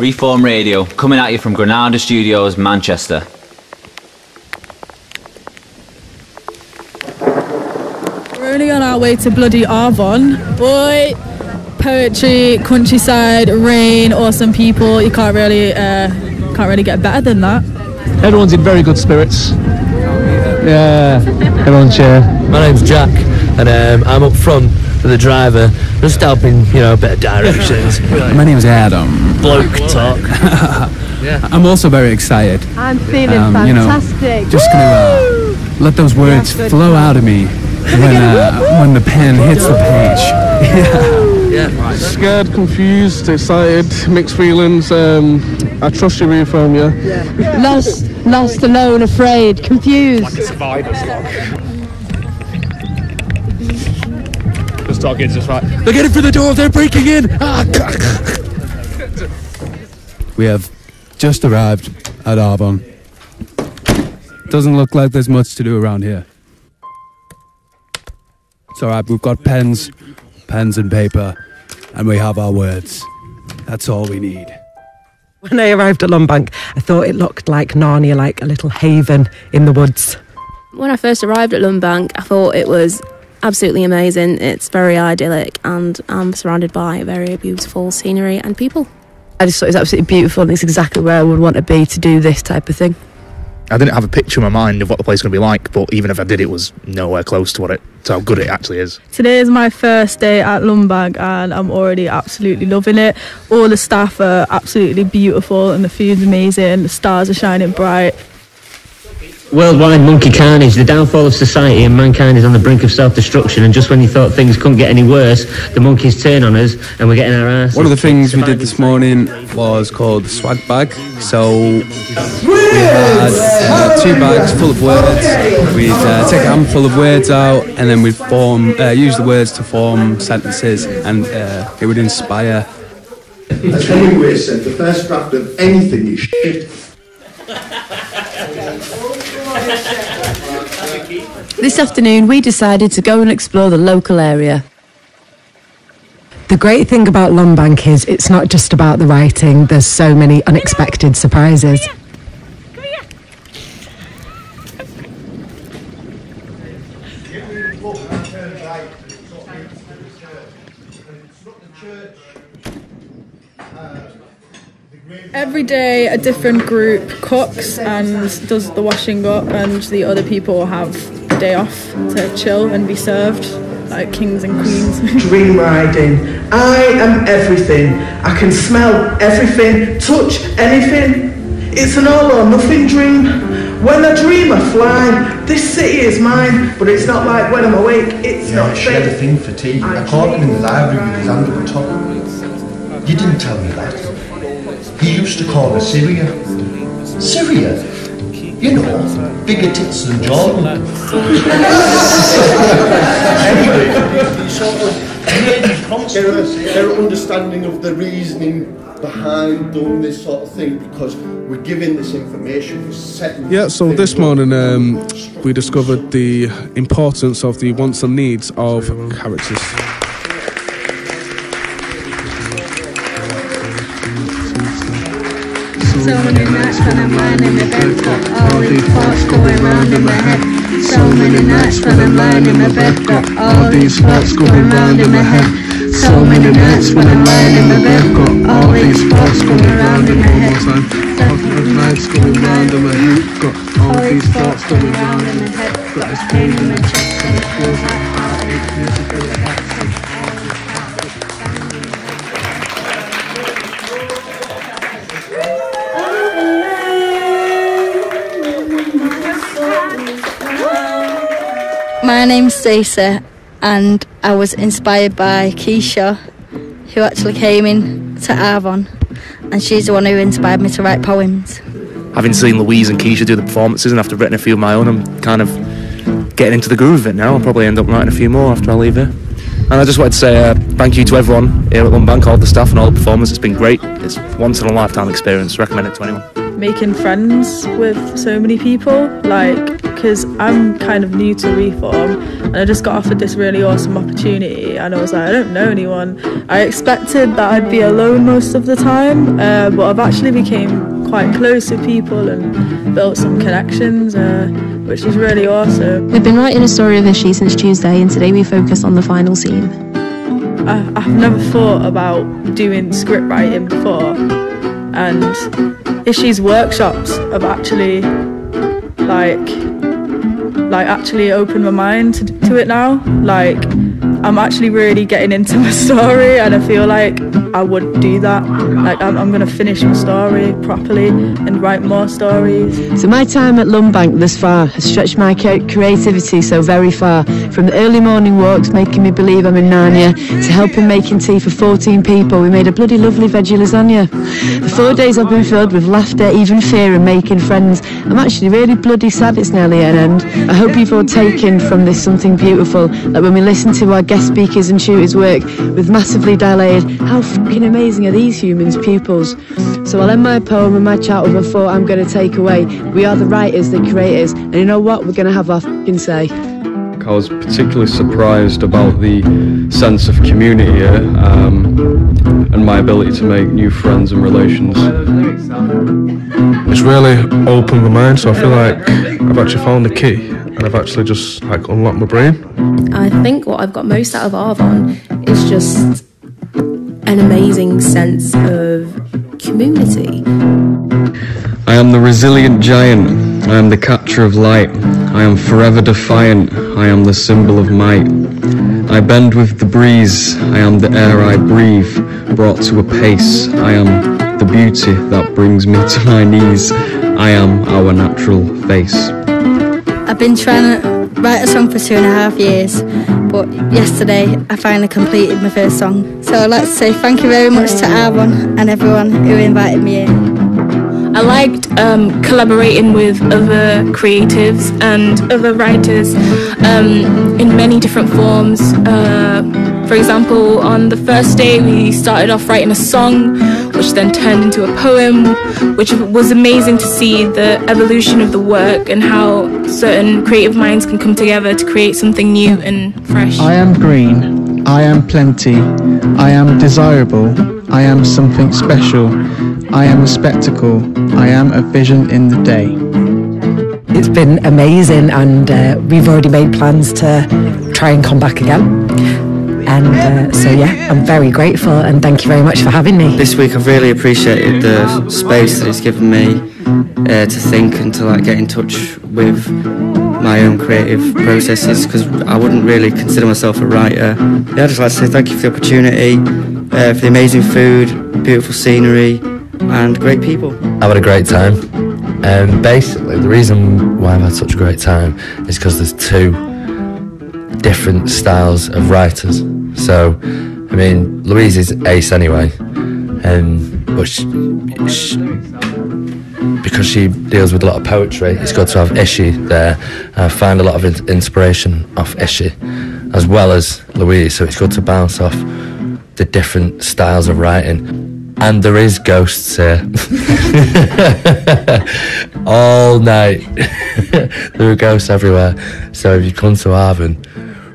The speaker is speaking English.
Reform Radio, coming at you from Granada Studios, Manchester. We're only on our way to bloody Arvon. Boy, poetry, countryside, rain, awesome people. You can't really, uh, can't really get better than that. Everyone's in very good spirits. Yeah, everyone's cheer. My name's Jack, and um, I'm up front with the driver, just helping, you know, a bit of directions. My name's Adam. Bloke talk. I'm also very excited. I'm feeling Um, you know, fantastic. Just gonna uh, let those words flow out of me when uh, when the pen hits the page. Yeah. Yeah. Scared, confused, excited, mixed feelings. Um, I trust your reform, yeah? lost, lost, alone, afraid, confused. Like a survivor's log. Just talking, just right. They're getting through the door, they're breaking in! Ah, We have just arrived at Arvon. Doesn't look like there's much to do around here. It's alright, we've got pens, pens and paper, and we have our words. That's all we need. When I arrived at Lumbank, I thought it looked like Narnia, like a little haven in the woods. When I first arrived at Lumbank, I thought it was absolutely amazing. It's very idyllic, and I'm surrounded by very beautiful scenery and people. I just thought it was absolutely beautiful and it's exactly where I would want to be to do this type of thing. I didn't have a picture in my mind of what the place was going to be like, but even if I did, it was nowhere close to what it, to how good it actually is. Today is my first day at Lumbank and I'm already absolutely loving it. All the staff are absolutely beautiful and the food's amazing. The stars are shining bright. Worldwide monkey carnage, the downfall of society and mankind is on the brink of self-destruction and just when you thought things couldn't get any worse, the monkeys turn on us and we're getting our ass. One of the things we did this morning was called swag bag. So we had uh, two bags full of words. We'd uh, take a handful of words out and then we'd form, uh, use the words to form sentences and uh, it would inspire. As Hemingway said, the first draft of anything is shit. This afternoon, we decided to go and explore the local area. The great thing about Lumbank is it's not just about the writing, there's so many unexpected surprises. Every day a different group cooks and does the washing up and the other people have the day off to chill and be served like kings and queens. dream riding. I am everything. I can smell everything, touch anything. It's an all or nothing dream. When I dream, I fly. This city is mine, but it's not like when I'm awake. It's Yeah, not I shared a thing for tea. I caught him in the library with his hand on top. You didn't tell me that. He used to call her Syria. Syria? You know, bigger tits than Jordan. Their, their understanding of the reasoning behind doing this sort of thing because we're giving this information, we're setting. Yeah, so this morning um, we discovered the importance of the wants and needs of characters. So many nights when I'm lying in my bed, got all these thoughts going round in my head. So many nights when I'm lying in my bed, got all these thoughts going round in my head. So many nights when I'm lying in my bed, got all these thoughts going round in my head. Nights going round in my head, got All these thoughts going round in my head, got this pain in my chest and it feels like heartache, feels a bit like My name's Stacey, and I was inspired by Keisha, who actually came in to Arvon, and she's the one who inspired me to write poems. Having seen Louise and Keisha do the performances and after writing a few of my own, I'm kind of getting into the groove of it now. I'll probably end up writing a few more after I leave here. And I just wanted to say uh, thank you to everyone here at Lumbank, all the staff and all the performers. It's been great. It's once in a lifetime experience. Recommend it to anyone. Making friends with so many people. Like, because I'm kind of new to reform, and I just got offered this really awesome opportunity, and I was like, I don't know anyone. I expected that I'd be alone most of the time, uh, but I've actually became quite close with people and built some connections, uh, which is really awesome. We've been writing a story of Ishi since Tuesday, and today we focus on the final scene. I, I've never thought about doing script writing before, and Ishi's workshops have actually, like, like actually opened my mind to, to it now. Like, I'm actually really getting into my story, and I feel like I would do that. Like, I'm, I'm gonna finish my story properly and write more stories. So my time at Lumbank thus far has stretched my creativity so very far. From the early morning walks making me believe I'm in Narnia to helping making tea for 14 people. We made a bloody lovely veggie lasagna. The four days I've been filled with laughter, even fear and making friends. I'm actually really bloody sad it's nearly an end. I hope you've all taken from this something beautiful. that when we listen to our guest speakers and tutors work with massively dilated, how fucking amazing are these humans, pupils? So I'll end my poem and my chat with a thought I'm going to take away. We are the writers, the creators, and you know what? We're going to have our fucking say. I was particularly surprised about the sense of community here um, and my ability to make new friends and relations. It's really opened my mind, so I feel like I've actually found the key and I've actually just like unlocked my brain. I think what I've got most out of Arvon is just an amazing sense of community. I am the resilient giant. I am the catcher of light. I am forever defiant. I am the symbol of might. I bend with the breeze. I am the air I breathe, brought to a pace. I am the beauty that brings me to my knees. I am our natural face. I've been trying to write a song for two and a half years, but yesterday I finally completed my first song. So I'd like to say thank you very much to Arvon and everyone who invited me in. I liked um, collaborating with other creatives and other writers um, in many different forms. Uh, for example, on the first day, we started off writing a song, which then turned into a poem, which was amazing to see the evolution of the work and how certain creative minds can come together to create something new and fresh. I am green. I am plenty. I am desirable. I am something special. I am a spectacle. I am a vision in the day. It's been amazing, and uh, we've already made plans to try and come back again. And uh, so, yeah, I'm very grateful, and thank you very much for having me. This week I've really appreciated the space that it's given me uh, to think and to like get in touch with my own creative processes because I wouldn't really consider myself a writer. Yeah, I'd just like to say thank you for the opportunity, uh, for the amazing food, beautiful scenery, and great people. I've had a great time. Um, basically, the reason why I've had such a great time is because there's two different styles of writers. So, I mean, Louise is ace anyway, um, but she, she, because she deals with a lot of poetry, it's good to have Ishi there. I find a lot of inspiration off Ishi, as well as Louise. So it's good to bounce off the different styles of writing. And there is ghosts here all night. there are ghosts everywhere. So if you come to Arvon,